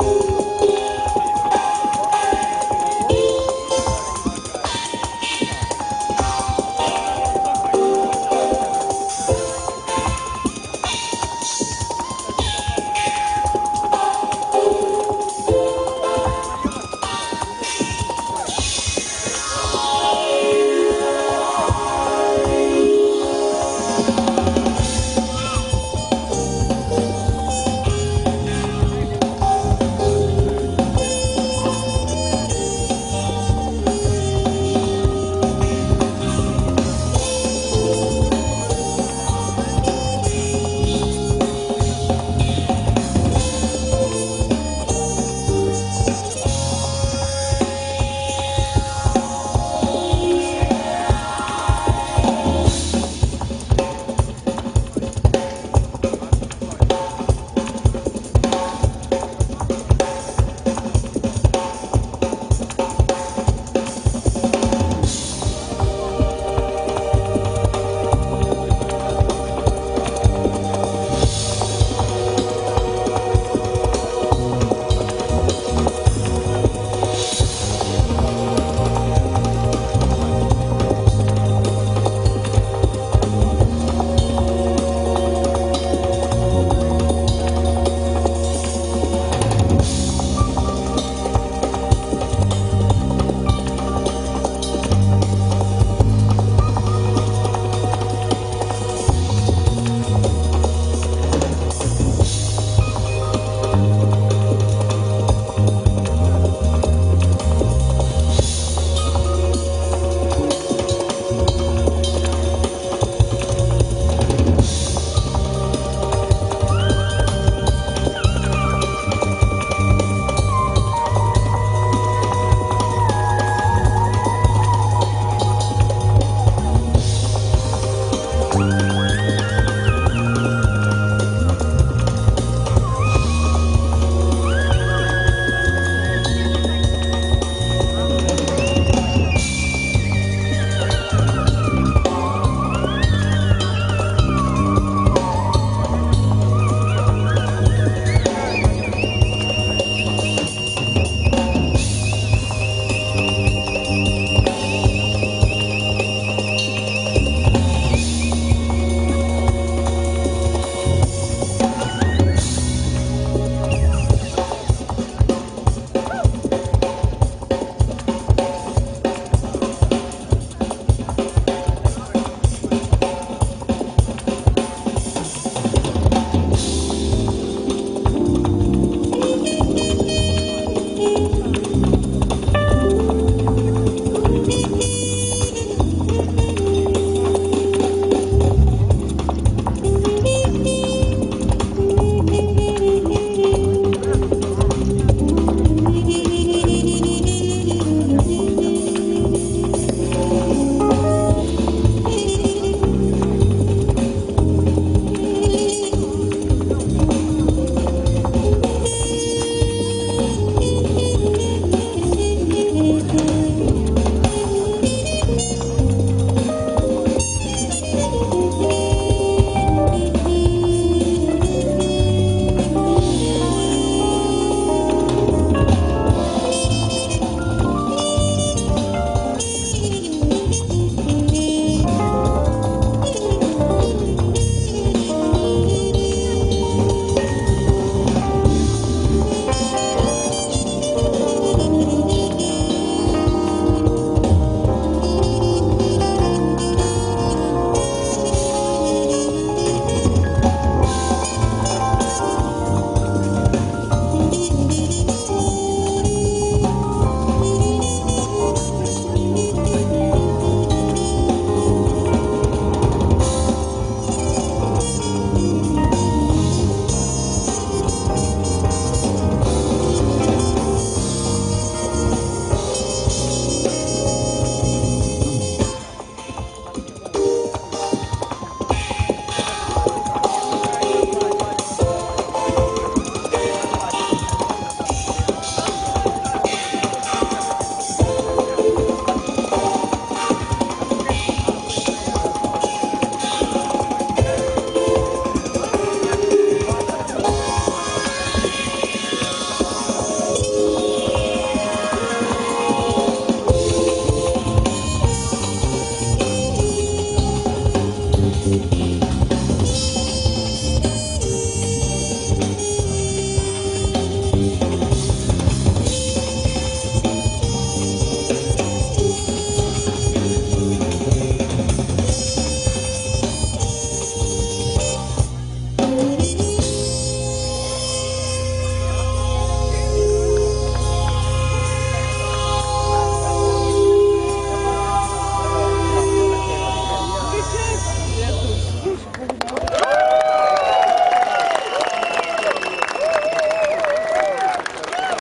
Oh.